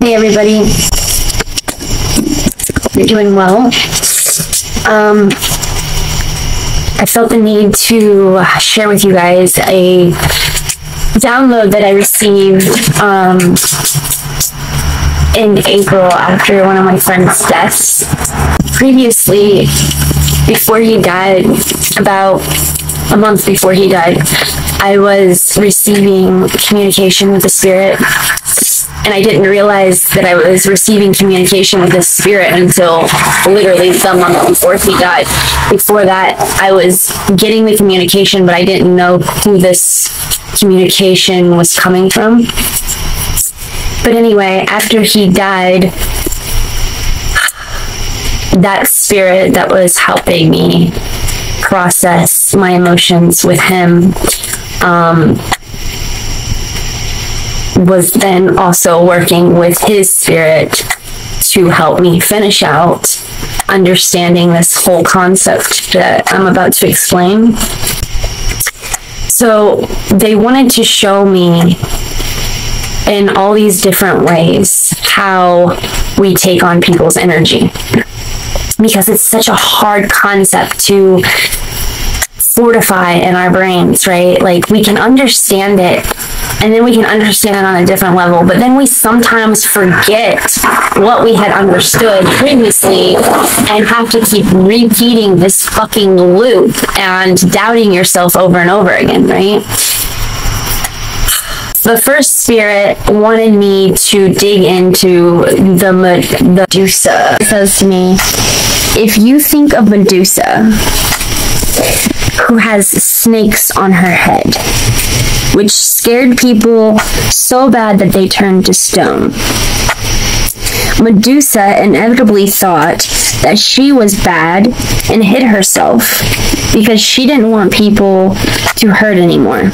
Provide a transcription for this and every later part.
Hey everybody. You're doing well. Um, I felt the need to share with you guys a download that I received um, in April after one of my friend's deaths. Previously, before he died, about a month before he died, I was receiving communication with the spirit and I didn't realize that I was receiving communication with the spirit until literally the month before he died. Before that, I was getting the communication, but I didn't know who this communication was coming from. But anyway, after he died, that spirit that was helping me process my emotions with him um, was then also working with his spirit to help me finish out understanding this whole concept that I'm about to explain. So they wanted to show me in all these different ways how we take on people's energy because it's such a hard concept to fortify in our brains, right? Like we can understand it and then we can understand it on a different level, but then we sometimes forget what we had understood previously and have to keep repeating this fucking loop and doubting yourself over and over again, right? the first spirit wanted me to dig into the Medusa. It says to me, if you think of Medusa, who has snakes on her head, which scared people so bad that they turned to stone. Medusa inevitably thought that she was bad and hid herself because she didn't want people to hurt anymore.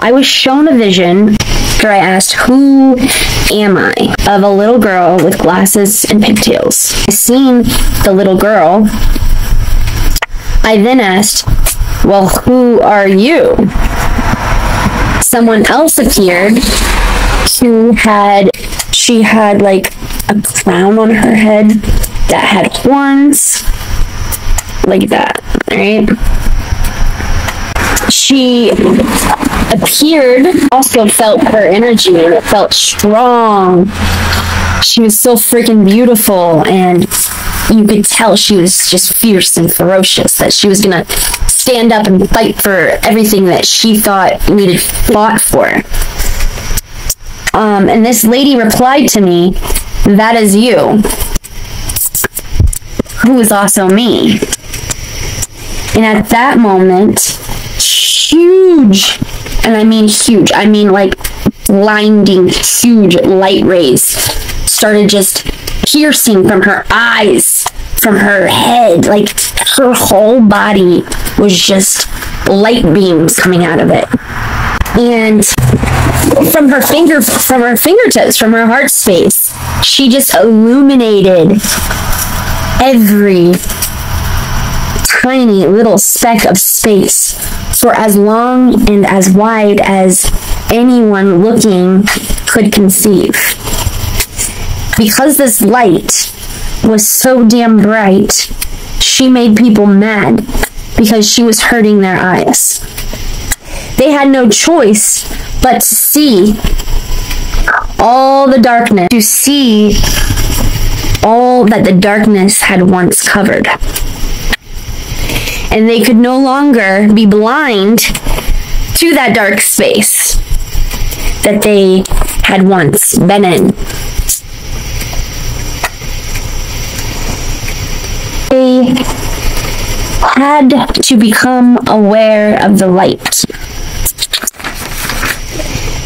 I was shown a vision after I asked, Who am I? of a little girl with glasses and pigtails. I seen the little girl I then asked, Well, who are you? Someone else appeared who had, she had like a crown on her head that had horns, like that, right? She appeared, also felt her energy, and it felt strong. She was so freaking beautiful, and you could tell she was just fierce and ferocious, that she was gonna stand up and fight for everything that she thought needed fought for. Um, and this lady replied to me, That is you. Who is also me. And at that moment, huge, and I mean huge, I mean like blinding, huge light rays started just piercing from her eyes, from her head. Like her whole body was just light beams coming out of it. And from her finger from her fingertips, from her heart space, she just illuminated every tiny little speck of space for as long and as wide as anyone looking could conceive because this light was so damn bright, she made people mad because she was hurting their eyes. They had no choice but to see all the darkness, to see all that the darkness had once covered. And they could no longer be blind to that dark space that they had once been in. They had to become aware of the light.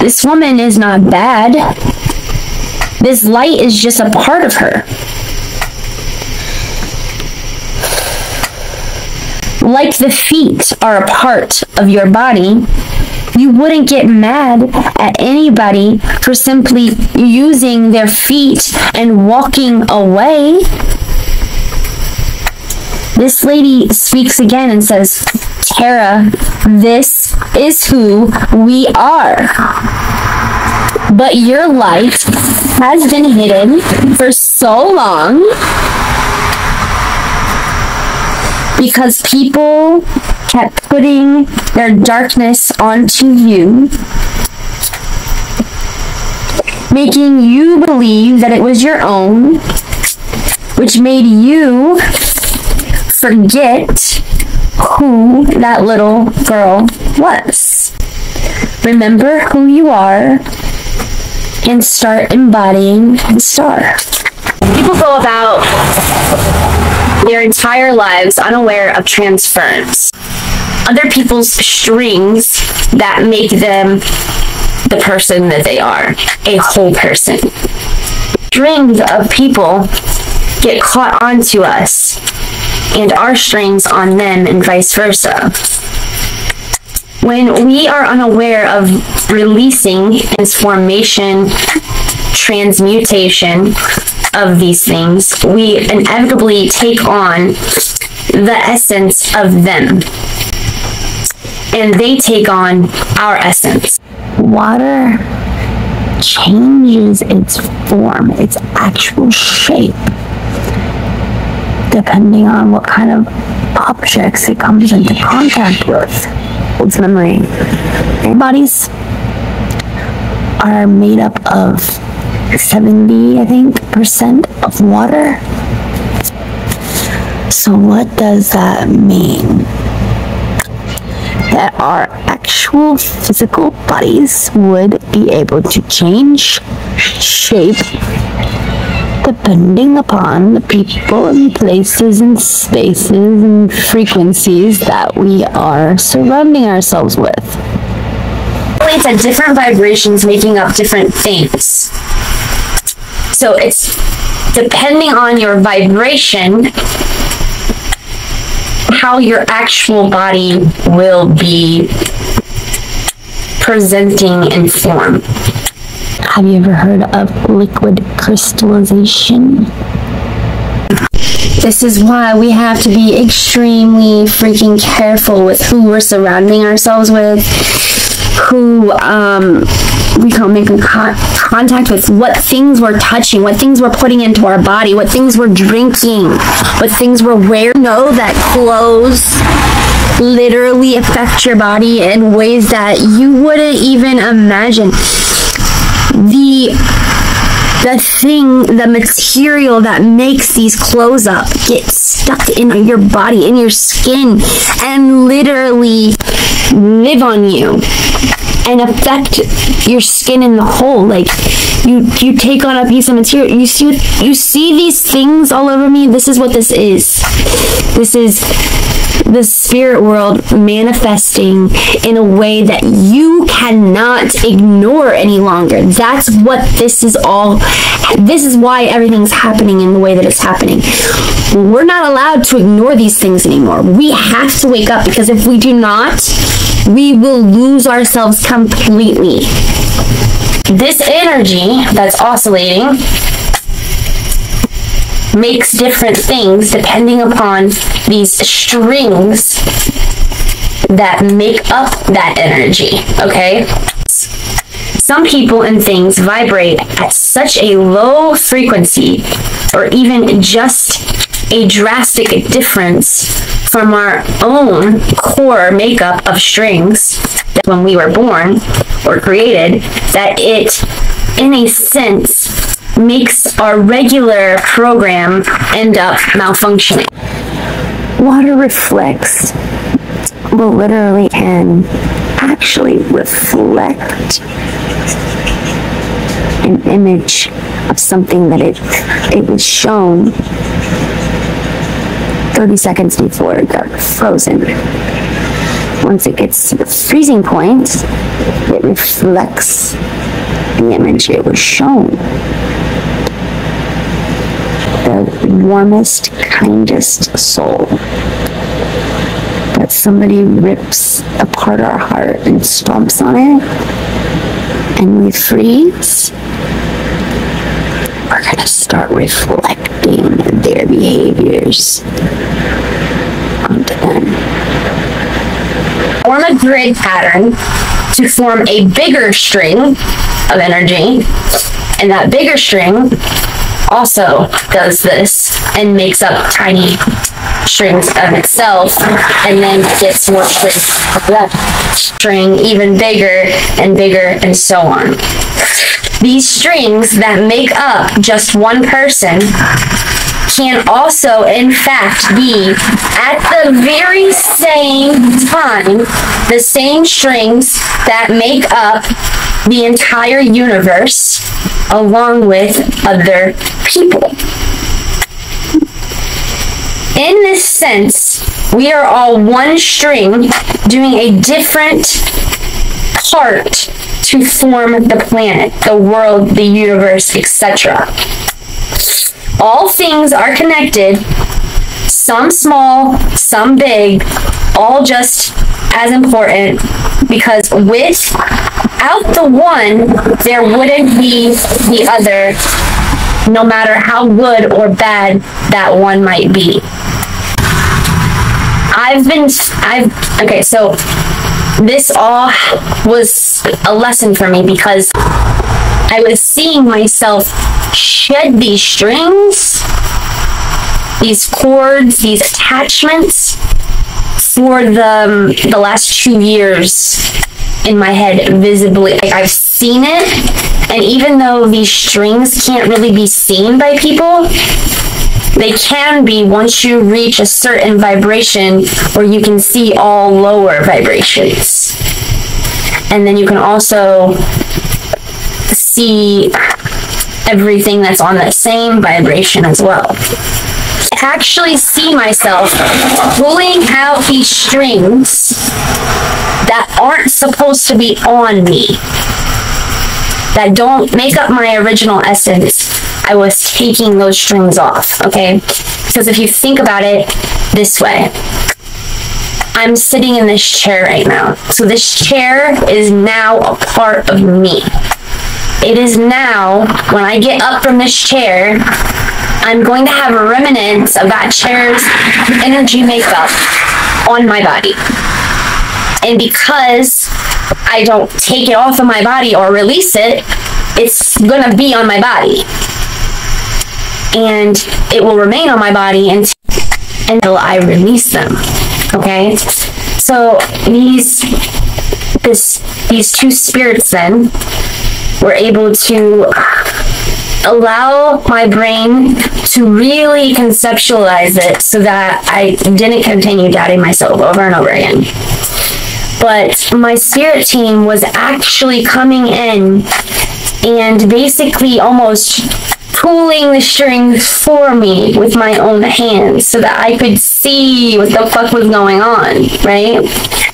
This woman is not bad. This light is just a part of her. Like the feet are a part of your body, you wouldn't get mad at anybody for simply using their feet and walking away. This lady speaks again and says, Tara, this is who we are. But your life has been hidden for so long because people kept putting their darkness onto you, making you believe that it was your own, which made you forget who that little girl was. Remember who you are and start embodying the star. People go about their entire lives unaware of transference. Other people's strings that make them the person that they are, a whole person. Strings of people get caught onto us and our strings on them and vice versa. When we are unaware of releasing transformation, transmutation of these things, we inevitably take on the essence of them. And they take on our essence. Water changes its form, its actual shape, depending on what kind of objects it comes into contact with. Holds memory. Our bodies are made up of 70, I think, percent of water. So what does that mean? That our actual physical bodies would be able to change shape depending upon the people and places and spaces and frequencies that we are surrounding ourselves with. It's at different vibrations making up different things. So it's depending on your vibration, how your actual body will be presenting in form. Have you ever heard of liquid crystallization? This is why we have to be extremely freaking careful with who we're surrounding ourselves with, who um, we come in con- contact with, what things we're touching, what things we're putting into our body, what things we're drinking, what things we're wearing. Know that clothes literally affect your body in ways that you wouldn't even imagine the the thing, the material that makes these clothes up gets stuck in your body, in your skin, and literally live on you and affect your skin in the whole. Like you you take on a piece of material. You see you see these things all over me. This is what this is. This is the spirit world manifesting in a way that you cannot ignore any longer. That's what this is all. This is why everything's happening in the way that it's happening. We're not allowed to ignore these things anymore. We have to wake up because if we do not, we will lose ourselves completely. This energy that's oscillating makes different things depending upon these strings that make up that energy, okay? Some people and things vibrate at such a low frequency or even just a drastic difference from our own core makeup of strings that when we were born or created that it, in a sense, makes our regular program end up malfunctioning. Water reflects, well, literally and actually reflect an image of something that it it was shown 30 seconds before it got frozen. Once it gets to the freezing point, it reflects the image it was shown warmest, kindest soul. That somebody rips apart our heart and stomps on it, and we freeze. We're gonna start reflecting their behaviors onto them. Form a grid pattern to form a bigger string of energy And that bigger string also does this and makes up tiny strings of itself and then gets more strings of that string even bigger and bigger and so on. These strings that make up just one person can also, in fact, be at the very same time the same strings that make up the entire universe along with other people. In this sense, we are all one string doing a different part to form the planet, the world, the universe, etc. All things are connected, some small, some big, all just as important because without the one, there wouldn't be the other, no matter how good or bad that one might be. I've been, I've, okay, so this all was a lesson for me because I was seeing myself shed these strings, these cords, these attachments for the the last two years in my head visibly. Like I've seen it, and even though these strings can't really be seen by people, they can be once you reach a certain vibration where you can see all lower vibrations. And then you can also see everything that's on the same vibration as well. I actually see myself pulling out these strings that aren't supposed to be on me, that don't make up my original essence. I was taking those strings off, okay? Because if you think about it this way, I'm sitting in this chair right now. So this chair is now a part of me. It is now, when I get up from this chair, I'm going to have remnants of that chair's energy makeup on my body. And because I don't take it off of my body or release it, it's gonna be on my body. And it will remain on my body until, until I release them. Okay? So these this these two spirits then were able to allow my brain to really conceptualize it so that I didn't continue doubting myself over and over again. But my spirit team was actually coming in and basically almost pulling the strings for me with my own hands so that I could see what the fuck was going on, right?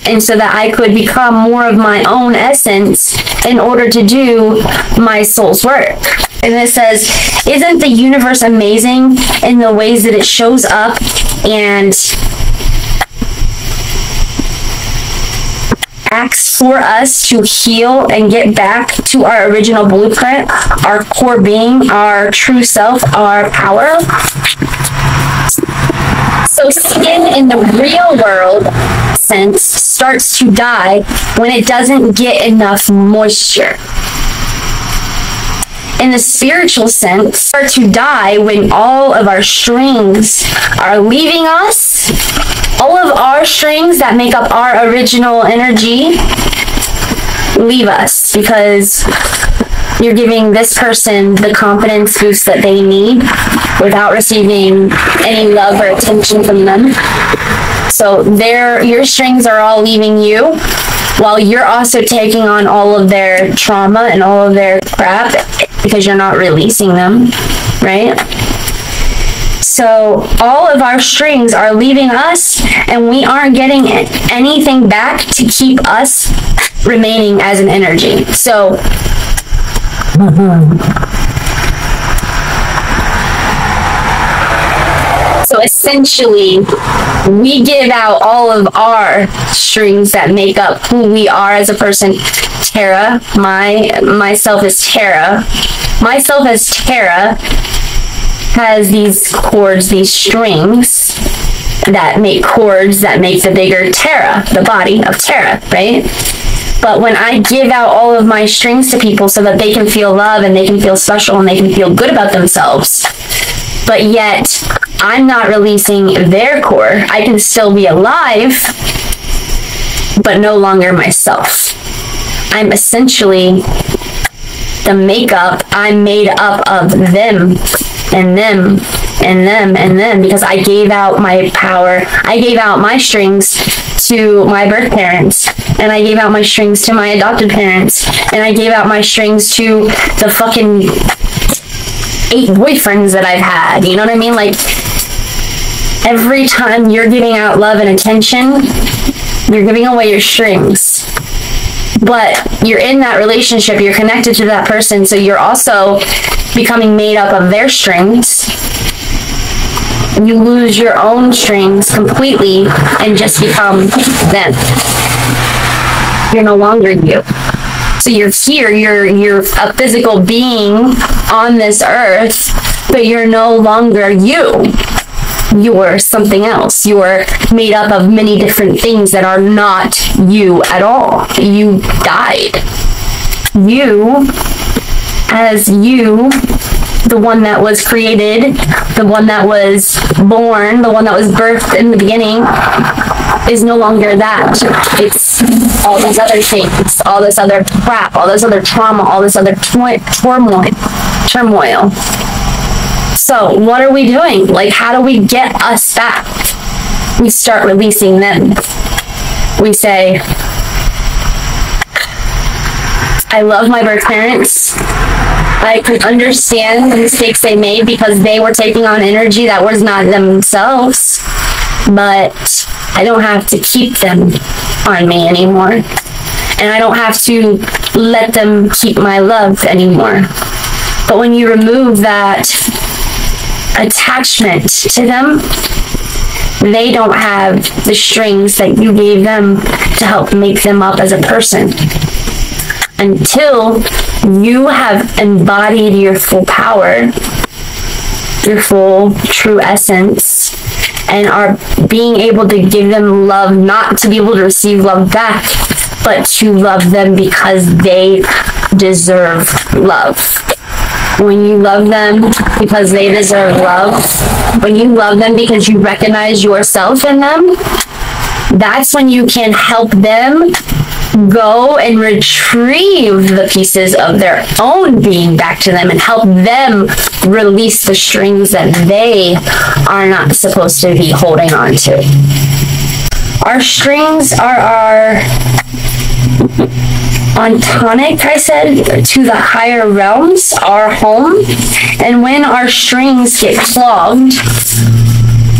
And so that I could become more of my own essence in order to do my soul's work. And it says, Isn't the universe amazing in the ways that it shows up and acts for us to heal and get back to our original blueprint, our core being, our true self, our power. So skin in the real world sense starts to die when it doesn't get enough moisture. In the spiritual sense, start to die when all of our strings are leaving us all of our strings that make up our original energy leave us because you're giving this person the confidence boost that they need without receiving any love or attention from them. So their your strings are all leaving you while you're also taking on all of their trauma and all of their crap because you're not releasing them, right? So all of our strings are leaving us and we aren't getting anything back to keep us remaining as an energy. So So essentially, we give out all of our strings that make up who we are as a person. Tara, my myself is Tara. Myself as Tara has these chords, these strings that make chords that make the bigger Tara, the body of Tara, right? But when I give out all of my strings to people so that they can feel love and they can feel special and they can feel good about themselves, but yet I'm not releasing their core, I can still be alive, but no longer myself. I'm essentially the makeup, I'm made up of them and them and them and them because I gave out my power. I gave out my strings to my birth parents and I gave out my strings to my adopted parents and I gave out my strings to the fucking eight boyfriends that I've had. You know what I mean? Like every time you're giving out love and attention, you're giving away your strings. But you're in that relationship, you're connected to that person, so you're also becoming made up of their strings you lose your own strings completely and just become them. You're no longer you. So you're here, you're you're a physical being on this earth, but you're no longer you. You're something else. You're made up of many different things that are not you at all. You died. You, as you, the one that was created, the one that was born, the one that was birthed in the beginning, is no longer that. It's all these other things, all this other crap, all this other trauma, all this other turmoil, turmoil. So, what are we doing? Like, how do we get us back? We start releasing them. We say, I love my birth parents. I could understand the mistakes they made because they were taking on energy that was not themselves. But I don't have to keep them on me anymore. And I don't have to let them keep my love anymore. But when you remove that attachment to them, they don't have the strings that you gave them to help make them up as a person until you have embodied your full power, your full true essence, and are being able to give them love, not to be able to receive love back, but to love them because they deserve love. When you love them because they deserve love, when you love them because you recognize yourself in them, that's when you can help them go and retrieve the pieces of their own being back to them and help them release the strings that they are not supposed to be holding on to. Our strings are our on tonic, I said, to the higher realms, our home. And when our strings get clogged,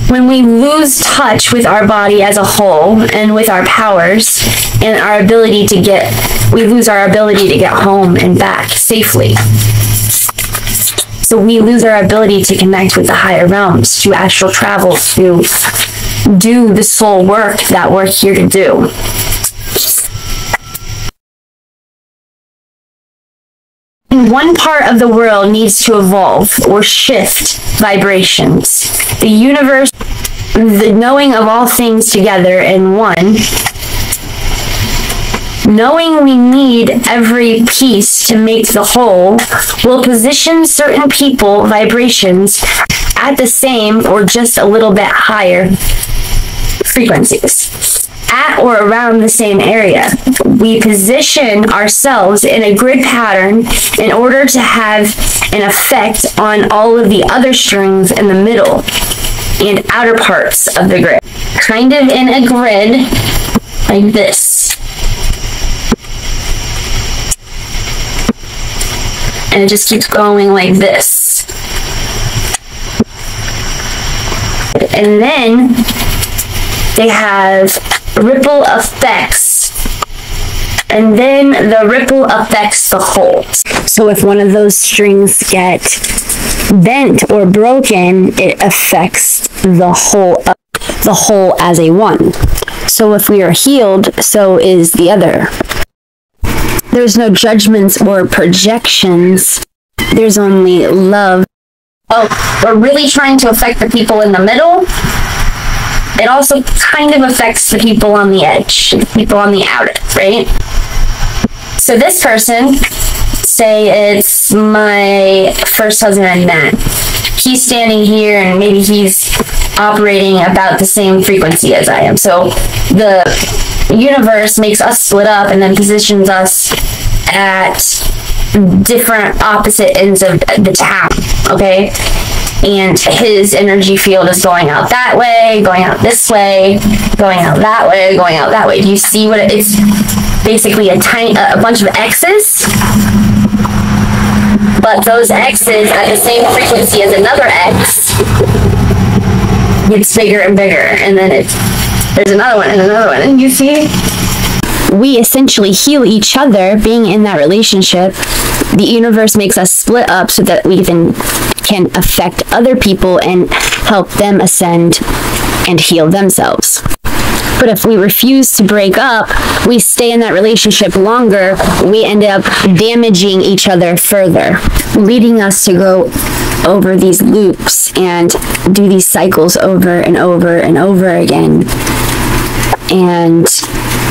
when we lose touch with our body as a whole and with our powers and our ability to get, we lose our ability to get home and back safely. So we lose our ability to connect with the higher realms, to astral travel, to do the soul work that we're here to do. One part of the world needs to evolve or shift vibrations. The universe, the knowing of all things together in one, knowing we need every piece to make the whole, will position certain people vibrations at the same or just a little bit higher frequencies at or around the same area. We position ourselves in a grid pattern in order to have an effect on all of the other strings in the middle and outer parts of the grid. Kind of in a grid like this. And it just keeps going like this. And then they have ripple effects. And then the ripple affects the whole. So if one of those strings get bent or broken, it affects the whole the whole as a one. So if we are healed, so is the other. There's no judgments or projections. There's only love. Oh, we're really trying to affect the people in the middle it also kind of affects the people on the edge, the people on the outer, right? So this person, say it's my first husband I met. He's standing here and maybe he's operating about the same frequency as I am. So the universe makes us split up and then positions us at different opposite ends of the town, okay? And his energy field is going out that way, going out this way, going out that way, going out that way. Do you see what it, it's basically a tiny a bunch of X's? But those X's at the same frequency as another X gets bigger and bigger, and then it's there's another one and another one, and you see we essentially heal each other being in that relationship. The universe makes us split up so that we then can affect other people and help them ascend and heal themselves. But if we refuse to break up, we stay in that relationship longer, we end up damaging each other further, leading us to go over these loops and do these cycles over and over and over again. And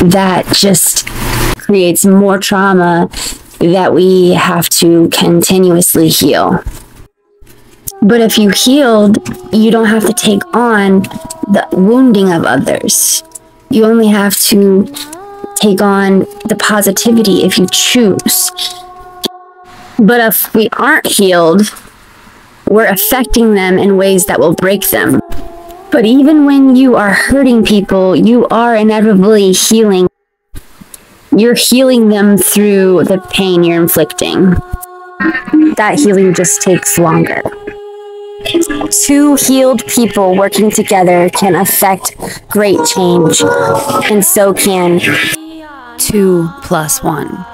that just creates more trauma that we have to continuously heal. But if you healed, you don't have to take on the wounding of others. You only have to take on the positivity if you choose. But if we aren't healed, we're affecting them in ways that will break them. But even when you are hurting people, you are inevitably healing. You're healing them through the pain you're inflicting. That healing just takes longer. Two healed people working together can affect great change, and so can two plus one.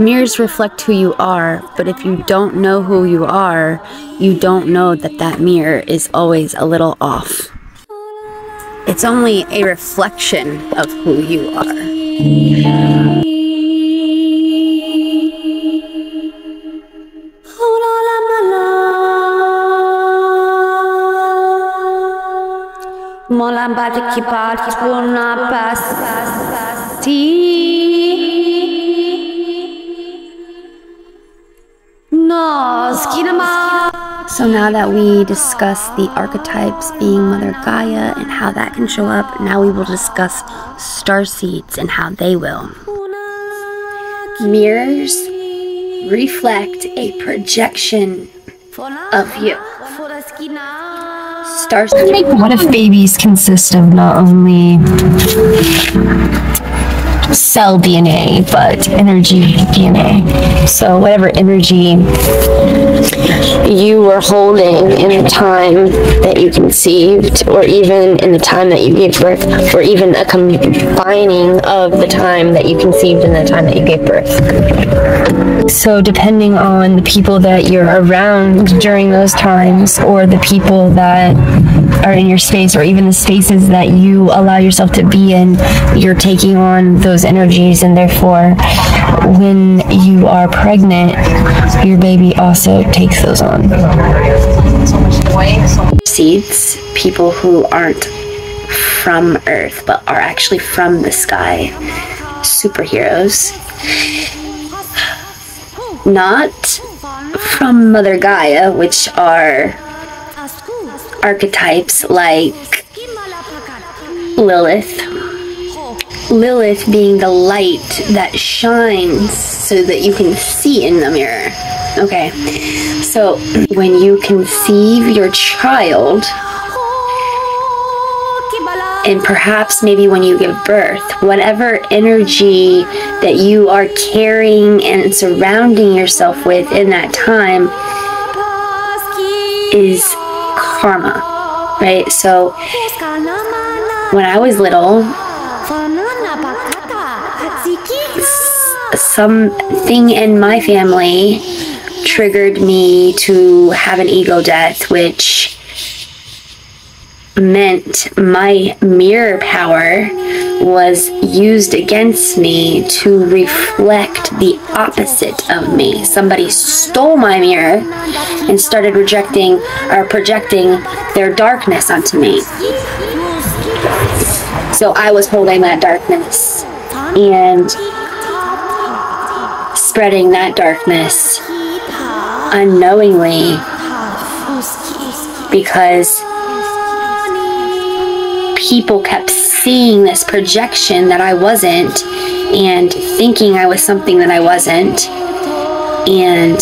Mirrors reflect who you are, but if you don't know who you are, you don't know that that mirror is always a little off. It's only a reflection of who you are. Pasti. Oh, so now that we discuss the archetypes being Mother Gaia and how that can show up, now we will discuss star seeds and how they will. Mirrors reflect a projection of you. Stars. What if babies consist of not only cell DNA, but energy DNA. So whatever energy you were holding in the time that you conceived, or even in the time that you gave birth, or even a combining of the time that you conceived and the time that you gave birth. So depending on the people that you're around during those times, or the people that are in your space, or even the spaces that you allow yourself to be in, you're taking on those energies, and therefore, when you are pregnant, your baby also takes those on. Seeds, people who aren't from Earth but are actually from the sky, superheroes. Not from Mother Gaia, which are archetypes like Lilith. Lilith being the light that shines so that you can see in the mirror. Okay, so when you conceive your child, and perhaps maybe when you give birth, whatever energy that you are carrying and surrounding yourself with in that time is karma, right? So when I was little, something in my family triggered me to have an ego death, which meant my mirror power was used against me to reflect the opposite of me. Somebody stole my mirror and started rejecting or projecting their darkness onto me. So I was holding that darkness. And spreading that darkness unknowingly because people kept seeing this projection that I wasn't and thinking I was something that I wasn't. And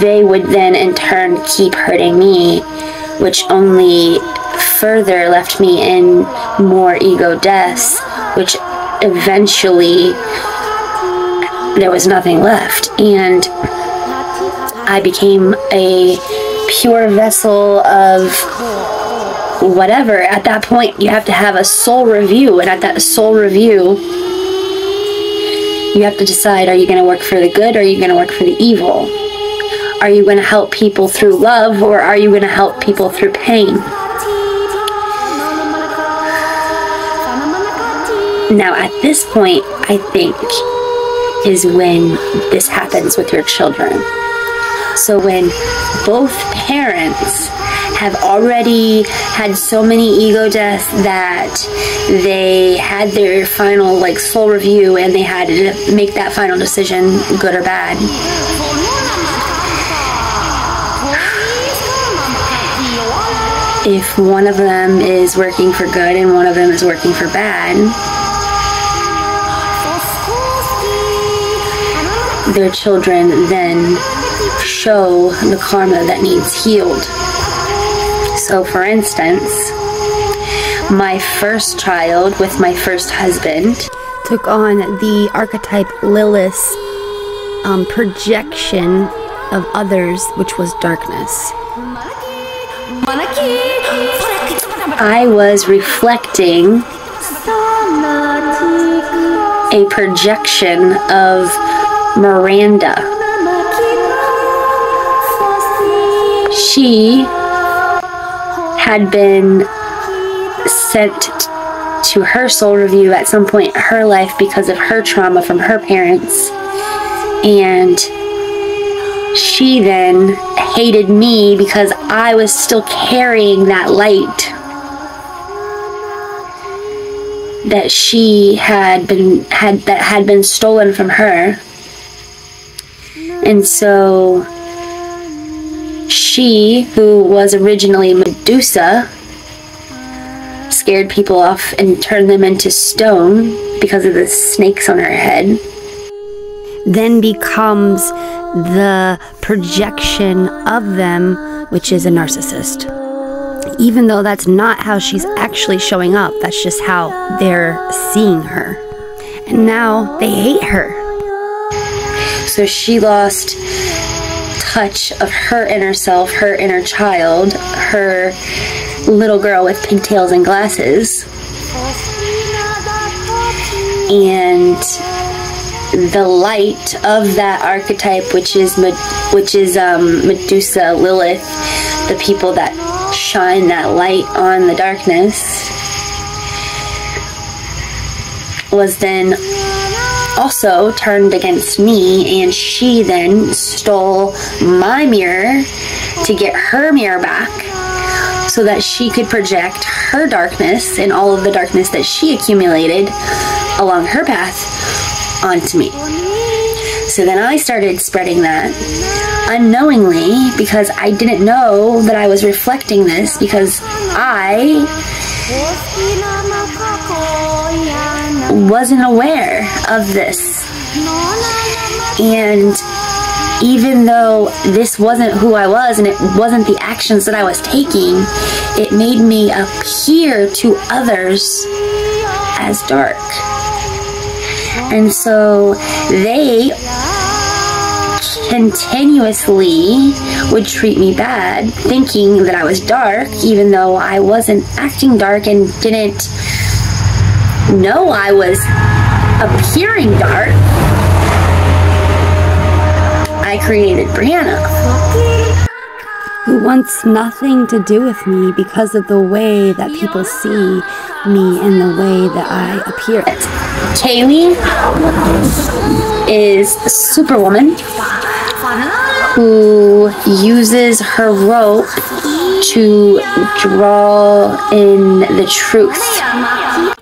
they would then in turn keep hurting me, which only further left me in more ego deaths, which eventually there was nothing left. And I became a pure vessel of whatever. At that point, you have to have a soul review, and at that soul review, you have to decide are you going to work for the good or are you going to work for the evil? Are you going to help people through love or are you going to help people through pain? Now, at this point, I think is when this happens with your children. So, when both parents have already had so many ego deaths that they had their final like soul review and they had to make that final decision good or bad if one of them is working for good and one of them is working for bad their children then show the karma that needs healed so, for instance, my first child with my first husband took on the archetype Lilith um, projection of others, which was darkness. I was reflecting a projection of Miranda. She had been sent to her soul review at some point in her life because of her trauma from her parents. And she then hated me because I was still carrying that light that she had been had that had been stolen from her. And so she, who was originally Medusa, scared people off and turned them into stone because of the snakes on her head, then becomes the projection of them, which is a narcissist. Even though that's not how she's actually showing up, that's just how they're seeing her. And now they hate her. So she lost touch of her inner self, her inner child, her little girl with pigtails and glasses. And the light of that archetype, which is which is um, Medusa, Lilith, the people that shine that light on the darkness, was then also turned against me, and she then stole my mirror to get her mirror back so that she could project her darkness and all of the darkness that she accumulated along her path onto me. So then I started spreading that unknowingly because I didn't know that I was reflecting this because I wasn't aware of this. And even though this wasn't who I was and it wasn't the actions that I was taking, it made me appear to others as dark. And so they continuously would treat me bad, thinking that I was dark, even though I wasn't acting dark and didn't know I was appearing dark, I created Brianna. Who wants nothing to do with me because of the way that people see me and the way that I appear. Kaylee is Superwoman who uses her rope to draw in the truth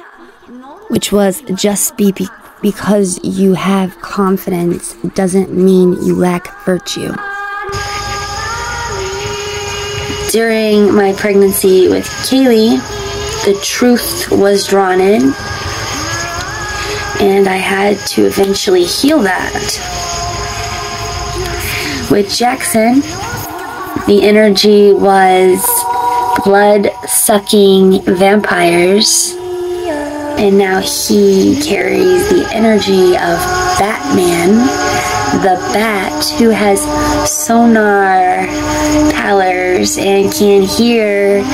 which was just be, be because you have confidence doesn't mean you lack virtue. During my pregnancy with Kaylee, the truth was drawn in, and I had to eventually heal that. With Jackson, the energy was blood sucking vampires and now he carries the energy of Batman, the bat who has sonar powers and can hear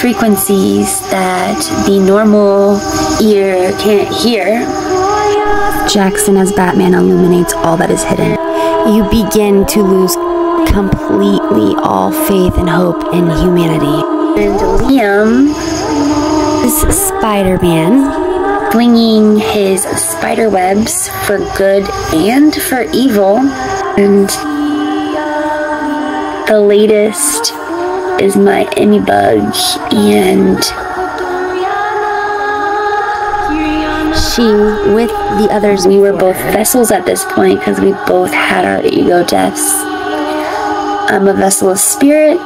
frequencies that the normal ear can't hear. Jackson as Batman illuminates all that is hidden. You begin to lose completely all faith and hope in humanity. And Liam Spider Man, flinging his spider webs for good and for evil. And the latest is my Emmy Bug, and she, with the others, we were both vessels at this point because we both had our ego deaths. I'm a vessel of spirit,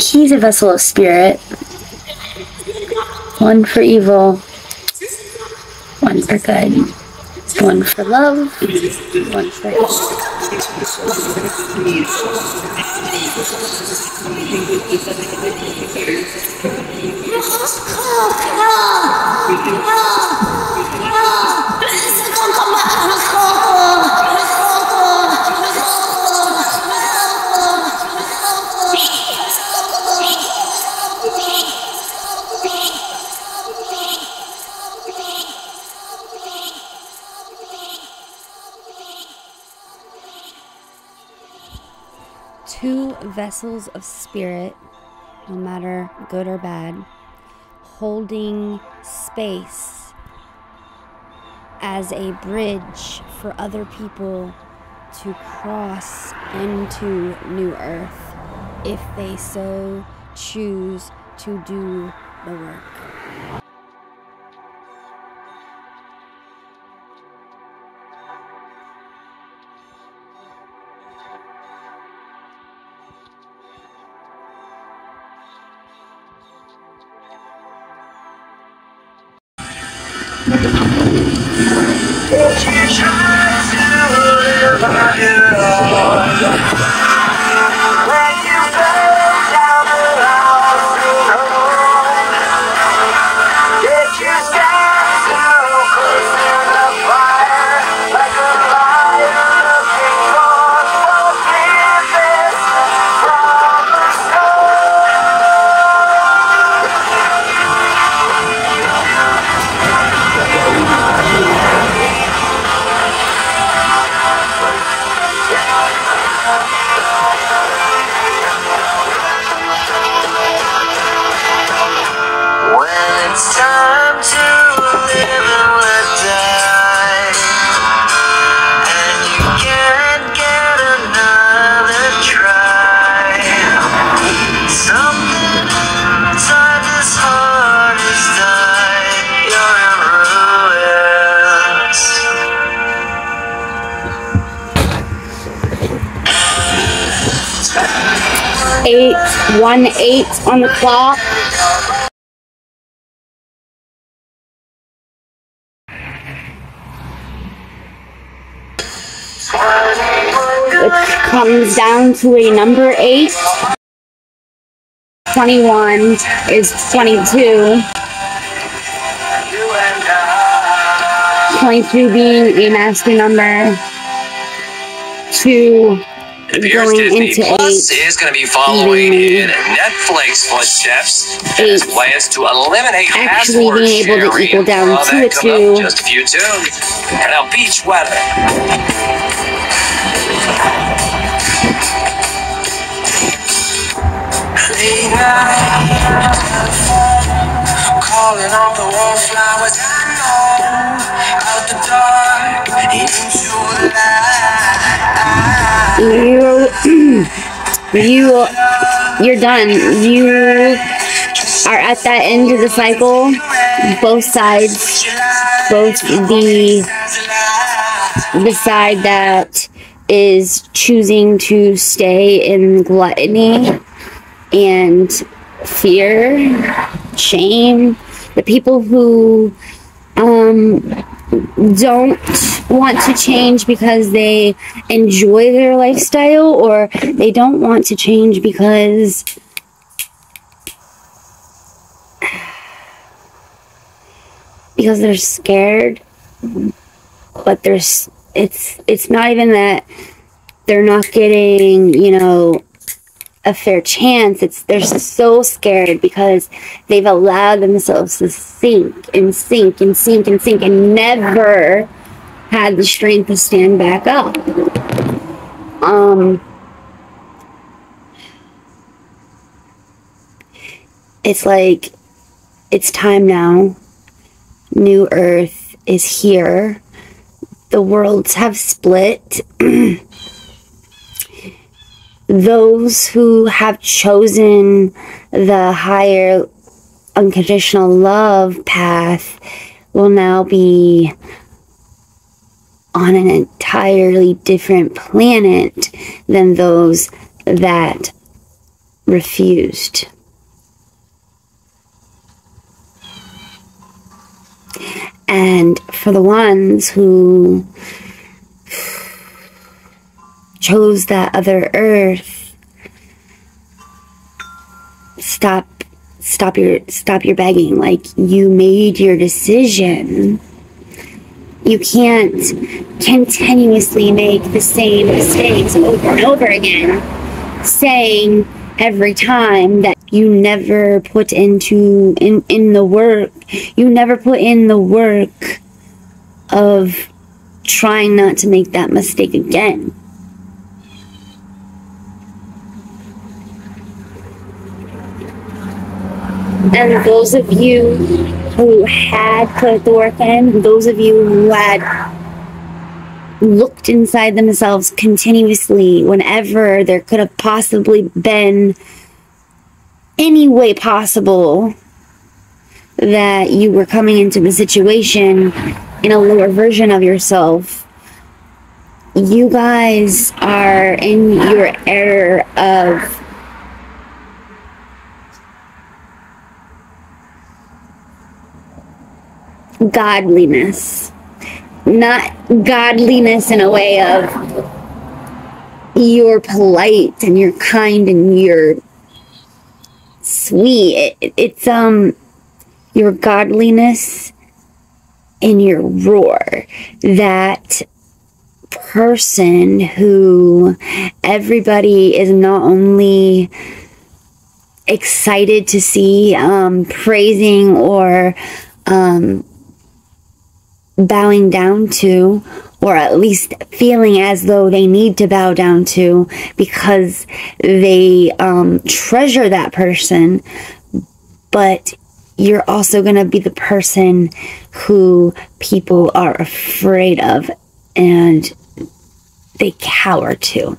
he's a vessel of spirit. One for evil, one for good, one for love, one for two vessels of spirit, no matter good or bad, holding space as a bridge for other people to cross into New Earth if they so choose to do the work. Yeah. one eight on the clock. Which comes down to a number eight. 21 is 22. 22 being a master number. Two Appears going Disney into Plus eight. is going to be following in Netflix footsteps and has plans to eliminate Actually being able to sharing. equal down Well, to that a coming up two. Just a few tunes. And now beach weather. Late the wallflowers I know. Out the dark, into light. You, you, you're done. You are at that end of the cycle. Both sides, both the the side that is choosing to stay in gluttony and fear, shame, the people who um, don't want to change because they enjoy their lifestyle or they don't want to change because because they're scared. But there's it's it's not even that they're not getting you know a fair chance. It's they're so scared because they've allowed themselves to sink and sink and sink and sink and never had the strength to stand back up. Um it's like it's time now. New earth is here. The worlds have split. Those who have chosen the higher unconditional love path will now be on an entirely different planet than those that refused. And for the ones who chose that other earth, stop stop your stop your begging. Like you made your decision. You can't continuously make the same mistakes over and over again, saying every time that you never put into in in the work you never put in the work of trying not to make that mistake again and those of you who had put the work in those of you who had looked inside themselves continuously whenever there could have possibly been any way possible that you were coming into the situation in a lower version of yourself. You guys are in your error of godliness not godliness in a way of you're polite and you're kind and you're sweet. It, it's um your godliness in your roar. That person who everybody is not only excited to see um praising or um bowing down to, or at least feeling as though they need to bow down to because they um, treasure that person, but you're also going to be the person who people are afraid of and they cower to.